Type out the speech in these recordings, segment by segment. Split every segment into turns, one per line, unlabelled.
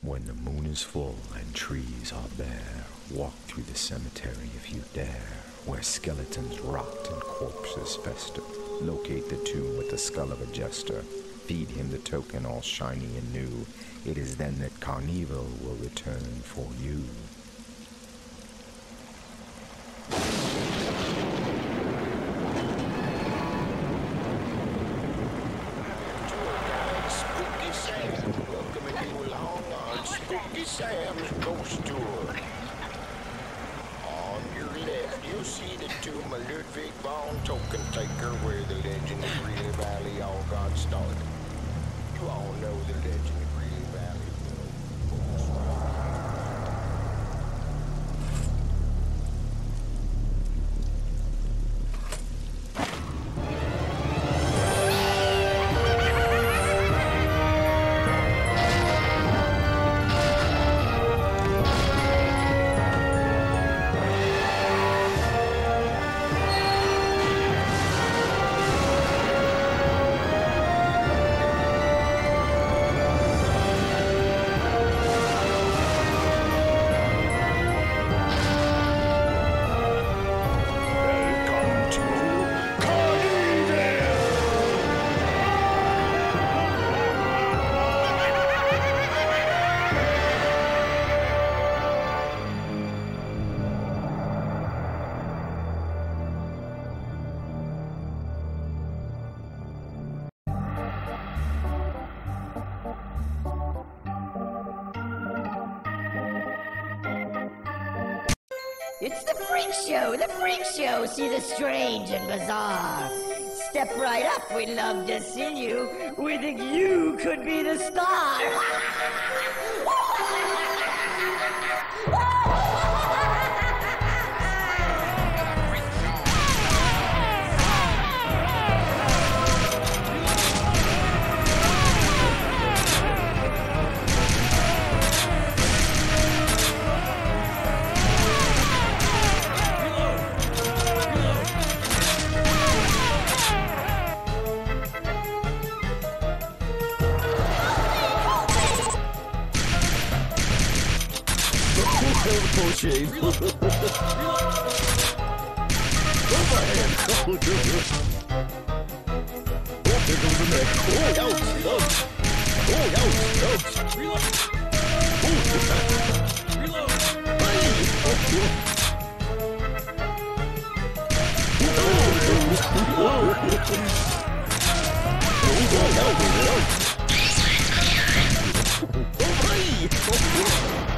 When the moon is full and trees are bare, walk through the cemetery if you dare, where skeletons rot and corpses fester. Locate the tomb with the skull of a jester. Feed him the token all shiny and new. It is then that CarnEvil will return for you.
Freak Show, the Freak Show. See the strange and bizarre. Step right up, we'd love to see you. We think you could be the star.
shave. Overhead. Oh, dear, dear. Oh, there goes the neck. Oh, ouch, ouch. Oh, ouch, ouch. Reload. Oh, the back. Reload. Hey. Oh, oh. Oh, oh, oh, oh. Oh, hey. Oh, oh.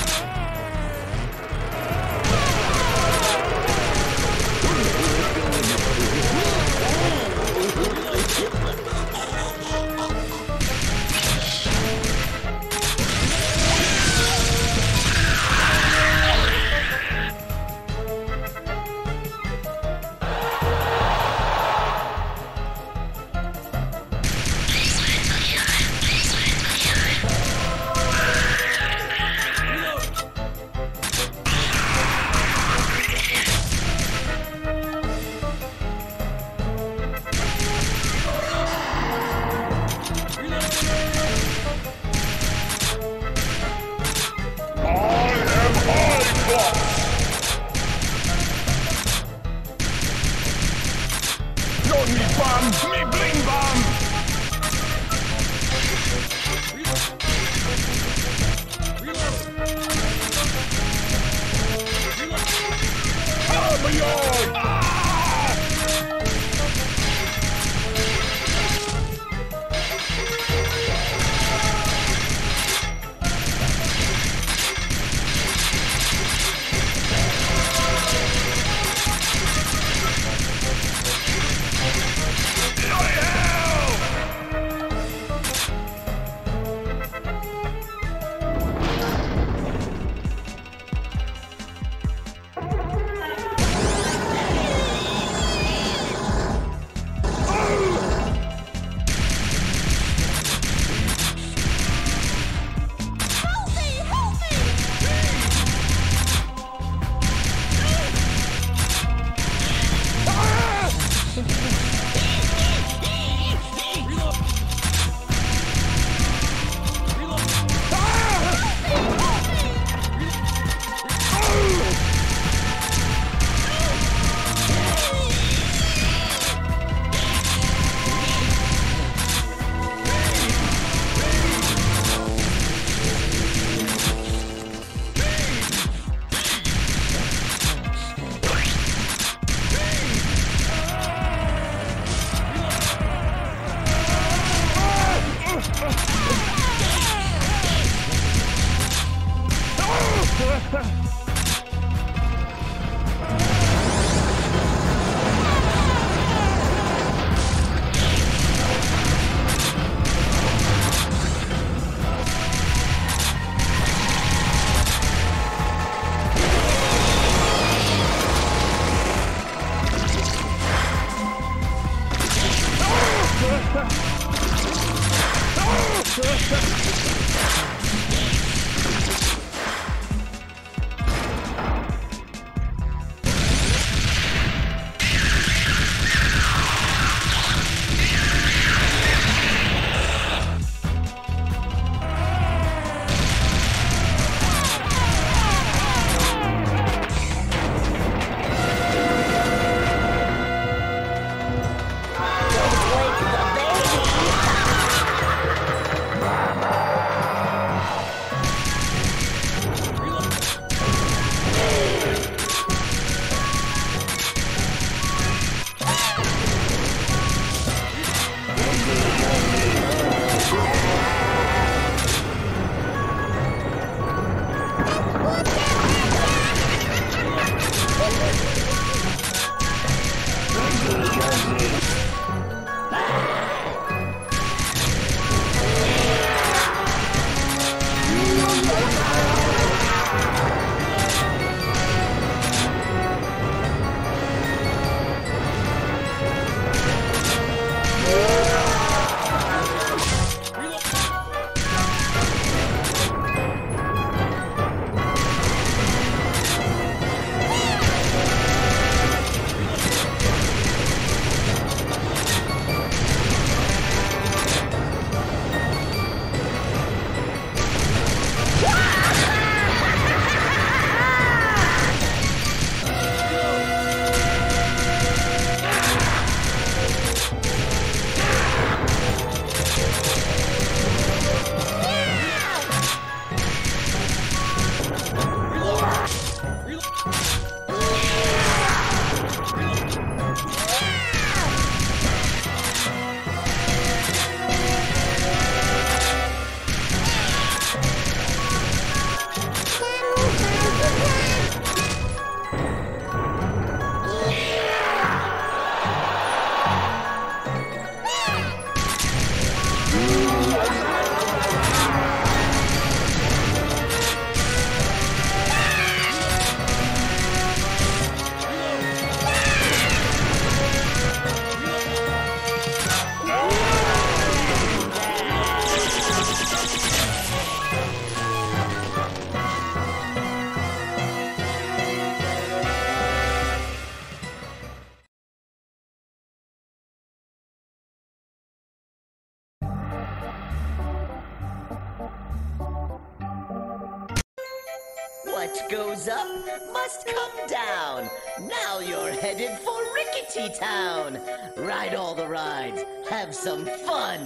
have some fun,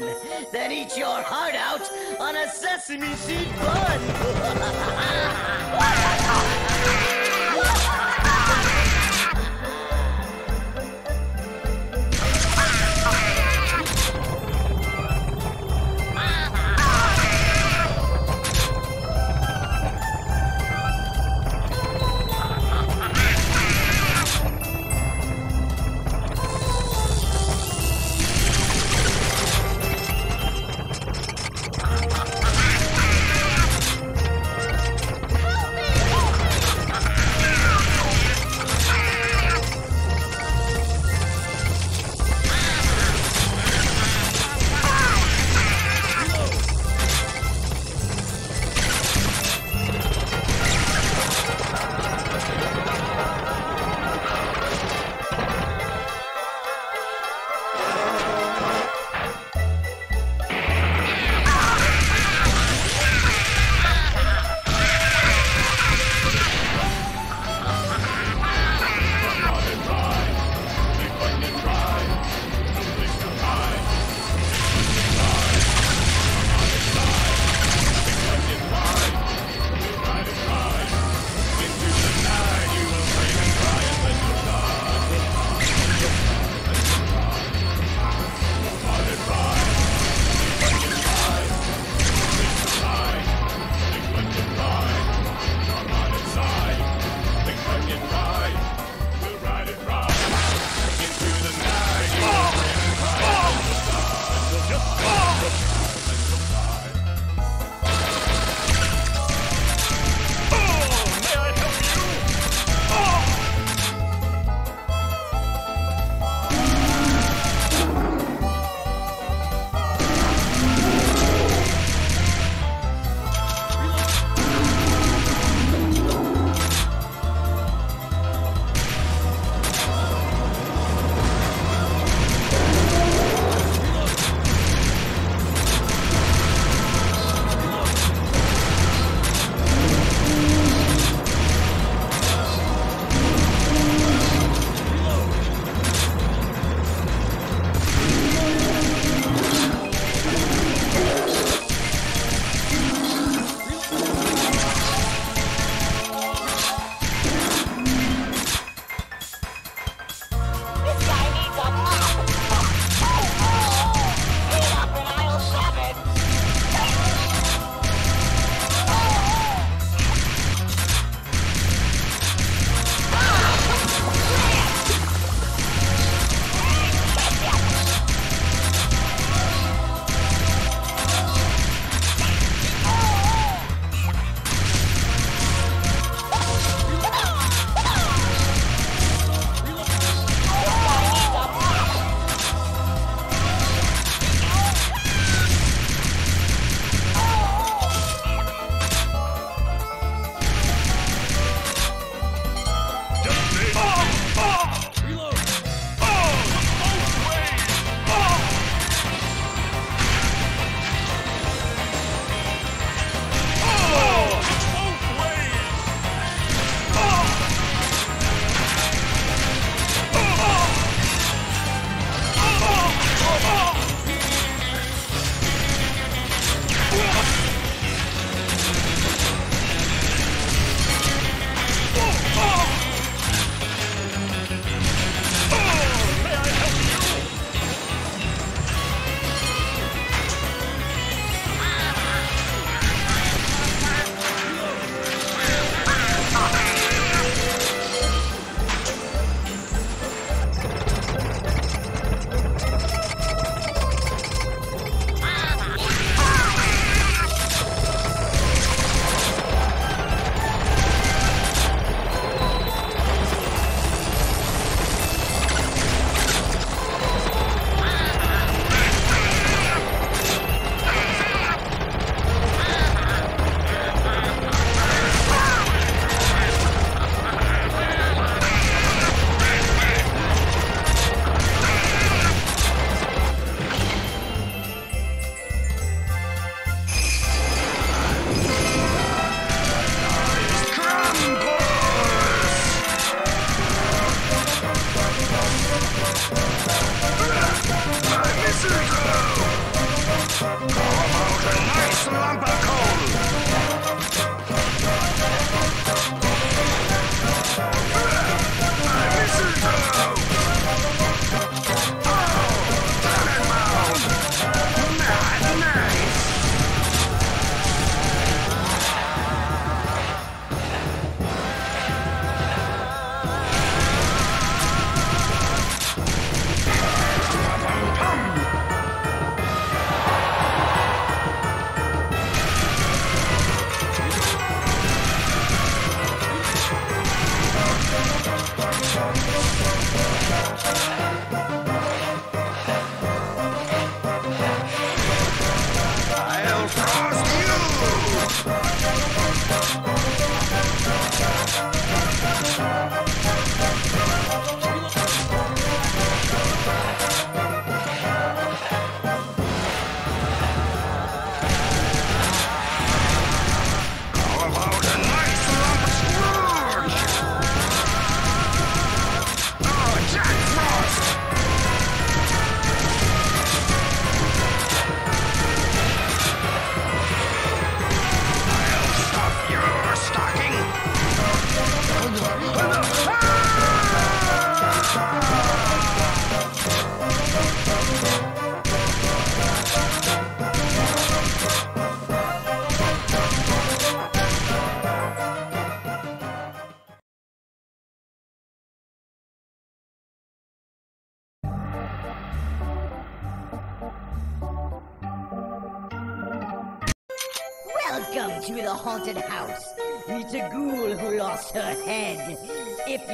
then eat your heart out on a sesame seed bun.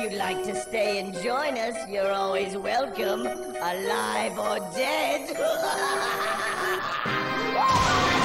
you'd like to stay and join us, you're always welcome, alive or dead.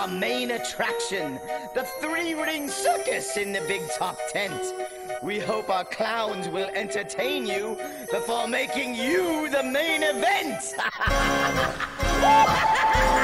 our main attraction, the Three Ring Circus in the Big Top Tent. We hope our clowns will entertain you before making you the main event.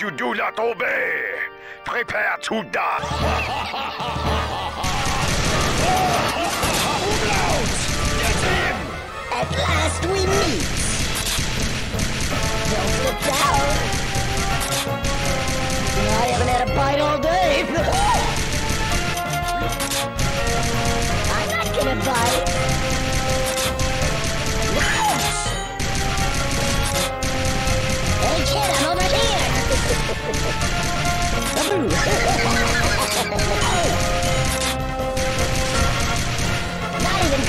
you do not obey, prepare to die.
At last we meet. Don't look down. I haven't had a bite all day. I'm not gonna bite. Hey, kid, I'm not even.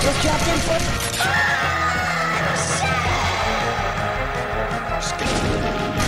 Just dropped in for... Ah, shit!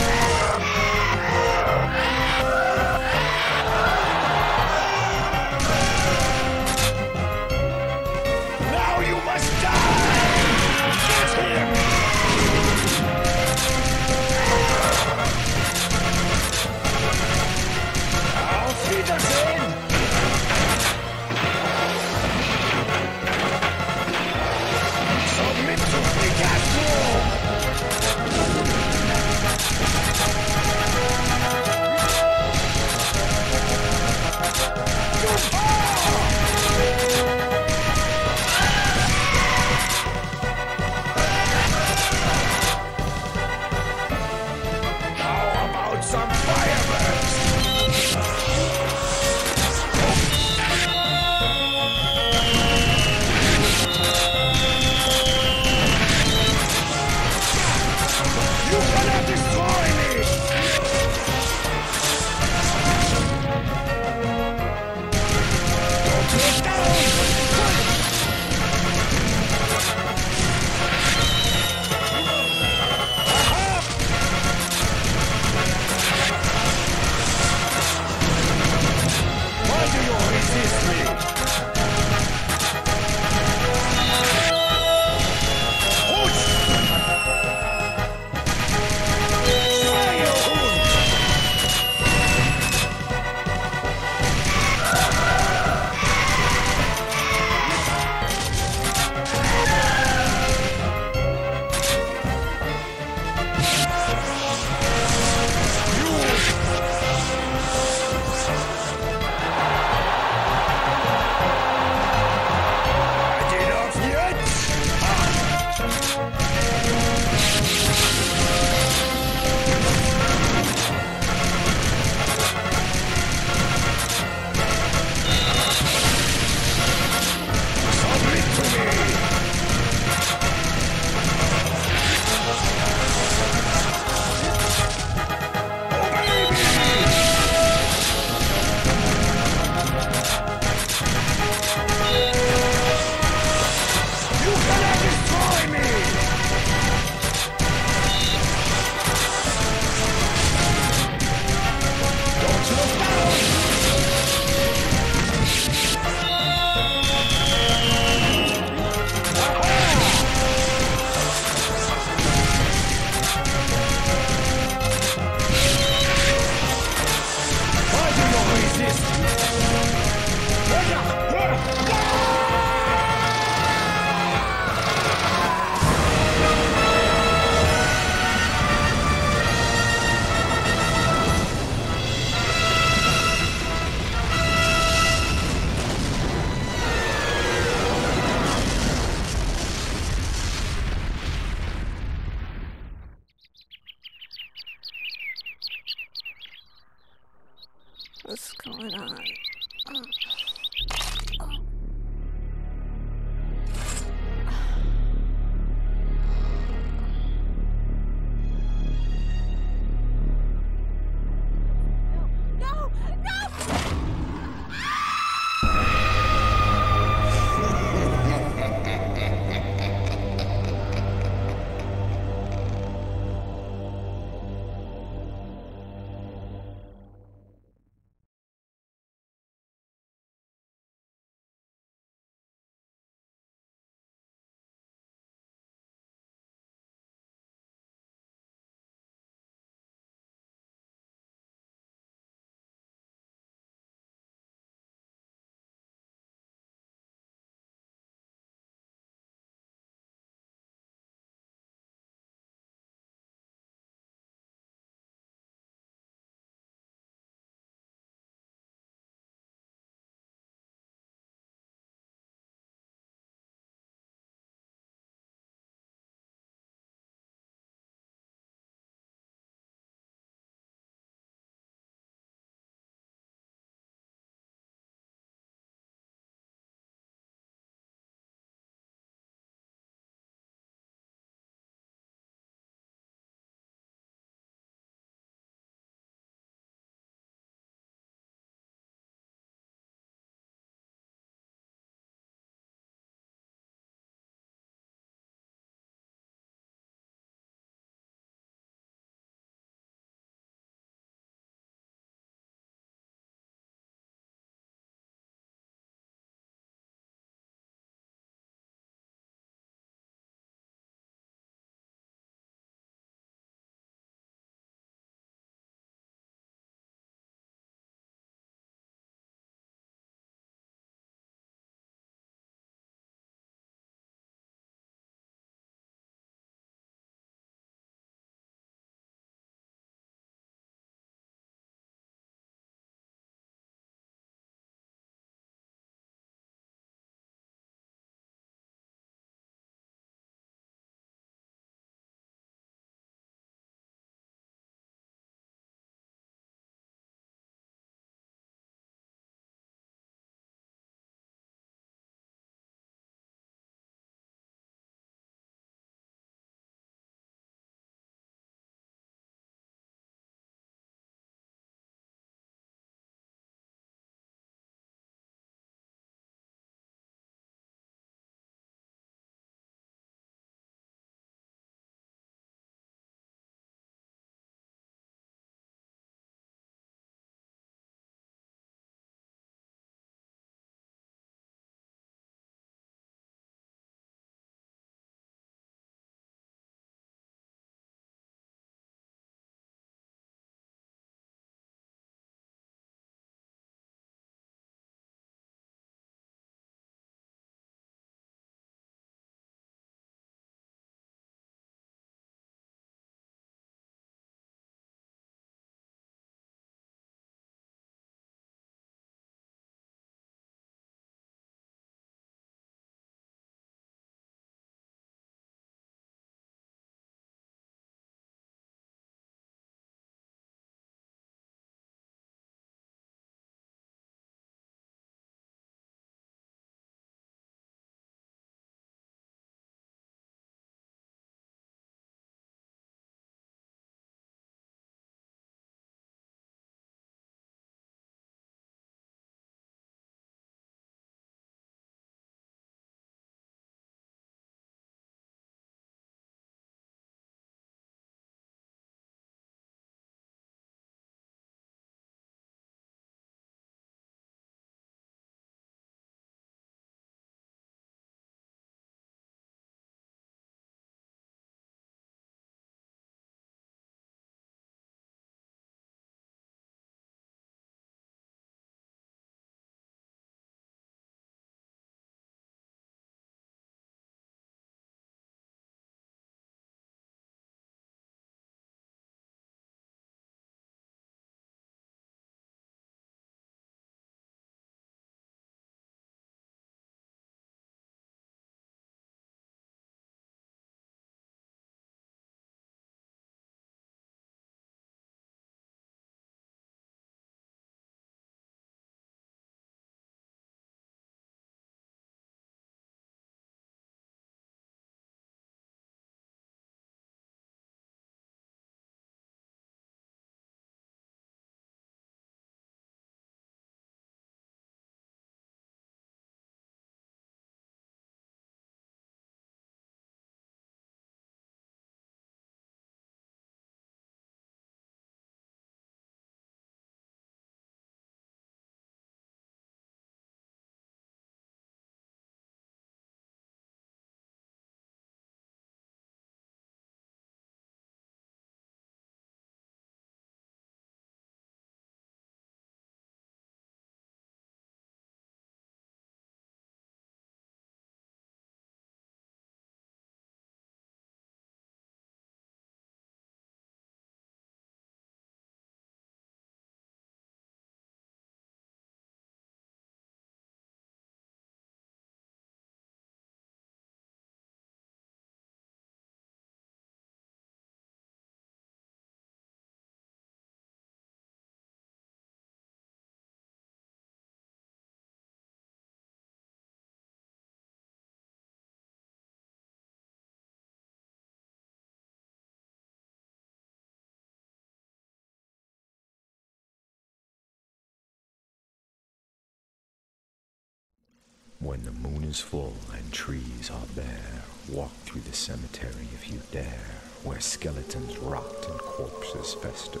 When the moon is full and trees are bare, walk through the cemetery if you dare, where skeletons rot and corpses fester.